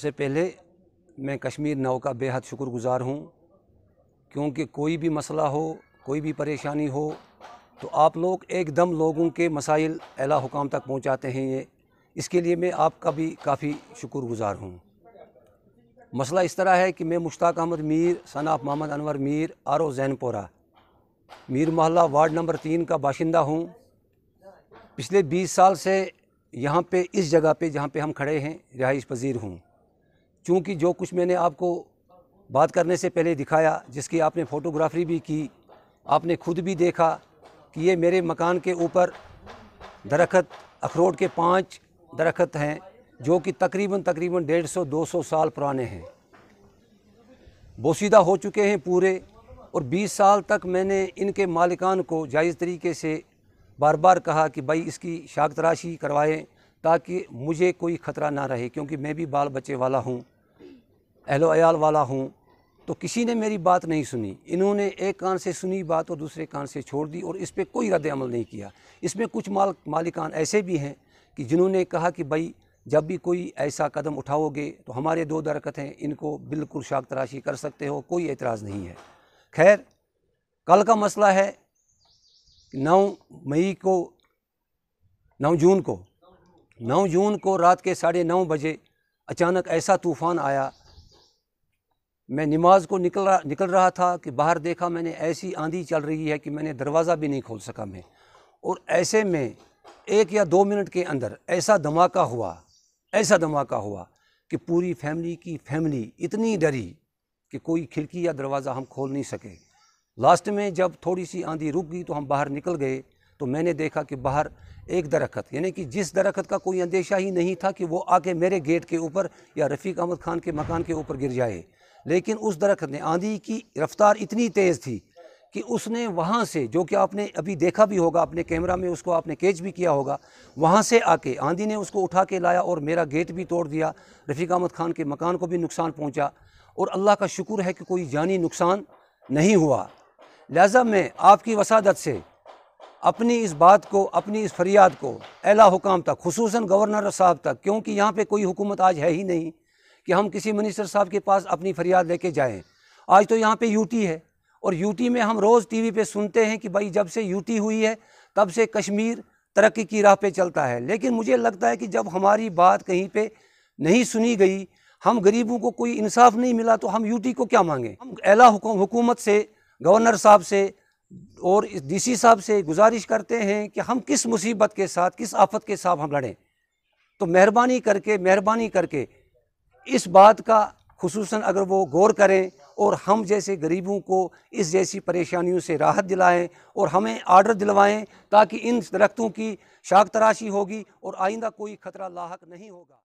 सबसे पहले मैं कश्मीर नौ का बेहद शुक्रगुजार हूँ। क्योंकि कोई भी मसला हो, कोई भी परेशानी हो तो आप लोग एकदम लोगों के मसाइल अला हुकाम तक पहुँचाते हैं ये। इसके लिए मैं आपका भी काफ़ी शुक्रगुजार हूँ। मसला इस तरह है कि मैं मुश्ताक अहमद मीर सनाफ मोहम्मद अनवर मीर, आर ओ जैनपोरा, मीर मोहल्ला वार्ड नंबर तीन का बाशिंदा हूँ। पिछले 20 साल से यहाँ पे, इस जगह पे जहाँ पे हम खड़े हैं, रिहाइश पजीर हूँ। चूँकि जो कुछ मैंने आपको बात करने से पहले दिखाया, जिसकी आपने फ़ोटोग्राफी भी की, आपने खुद भी देखा कि ये मेरे मकान के ऊपर दरख्त, अखरोट के पाँच दरख्त हैं, जो कि तकरीबन तकरीबन डेढ़ सौ, दो सौ साल पुराने हैं। बोसीदा हो चुके हैं पूरे, और 20 साल तक मैंने इनके मालिकान को जायज़ तरीके से बार बार कहा कि भाई इसकी शाख तराशी करवाएँ, ताकि मुझे कोई ख़तरा ना रहे, क्योंकि मैं भी बाल बच्चे वाला हूँ। अहलो अयाल वाला हूँ तो किसी ने मेरी बात नहीं सुनी। इन्होंने एक कान से सुनी बात और दूसरे कान से छोड़ दी और इस पर कोई रद्द अमल नहीं किया। इसमें कुछ माल, मालिकान ऐसे भी हैं कि जिन्होंने कहा कि भाई, जब भी कोई ऐसा कदम उठाओगे तो हमारे दो दरख्त हैं, इनको बिल्कुल शाख तराशी कर सकते हो, कोई एतराज़ नहीं है। खैर, कल का मसला है नौ मई को, नौ जून को। नौ जून को रात के साढ़े नौ बजे अचानक ऐसा तूफ़ान आया मैं नमाज़ को निकल रहा निकल रहा था कि बाहर देखा मैंने ऐसी आंधी चल रही है कि मैंने दरवाज़ा भी नहीं खोल सका मैं। और ऐसे में एक या दो मिनट के अंदर ऐसा धमाका हुआ, ऐसा धमाका हुआ कि पूरी फैमिली की फैमिली इतनी डरी कि कोई खिड़की या दरवाज़ा हम खोल नहीं सके। लास्ट में जब थोड़ी सी आंधी रुक गई तो हम बाहर निकल गए तो मैंने देखा कि बाहर एक दरख्त, यानी कि जिस दरख्त का कोई अंदेशा ही नहीं था कि वो आके मेरे गेट के ऊपर या रफ़ीक अहमद खान के मकान के ऊपर गिर जाए। लेकिन उस दरख्त ने, आंधी की रफ्तार इतनी तेज़ थी कि उसने वहाँ से, जो कि आपने अभी देखा भी होगा, अपने कैमरा में उसको आपने कैच भी किया होगा, वहाँ से आके आंधी ने उसको उठा के लाया और मेरा गेट भी तोड़ दिया, रफ़ीक अहमद खान के मकान को भी नुकसान पहुँचा और अल्लाह का शुक्र है कि कोई जानी नुकसान नहीं हुआ। लिहाजा मैं आपकी वसादत से अपनी इस बात को, अपनी इस फरियाद को अला हुकाम तक खसूस गवर्नर साहब तक, क्योंकि यहाँ पर कोई हुकूमत आज है ही नहीं कि हम किसी मिनिस्टर साहब के पास अपनी फरियाद लेके जाएँ। आज तो यहाँ पे यूटी है और यूटी में हम रोज़ टीवी पे सुनते हैं कि भाई जब से यूटी हुई है, तब से कश्मीर तरक्की की राह पे चलता है। लेकिन मुझे लगता है कि जब हमारी बात कहीं पे नहीं सुनी गई, हम गरीबों को कोई इंसाफ नहीं मिला तो हम यूटी को क्या मांगें? हम अला हुकूमत से, गवर्नर साहब से और डीसी साहब से गुजारिश करते हैं कि हम किस मुसीबत के साथ, किस आफत के साथ हम लड़ें। तो मेहरबानी करके मेहरबानी करके इस बात का खसूस अगर वो गौर करें और हम जैसे गरीबों को इस जैसी परेशानियों से राहत दिलाएँ और हमें आर्डर दिलवाएँ ताकि इन दरख्तों की शाख तराशी होगी और आइंदा कोई ख़तरा लाक नहीं होगा।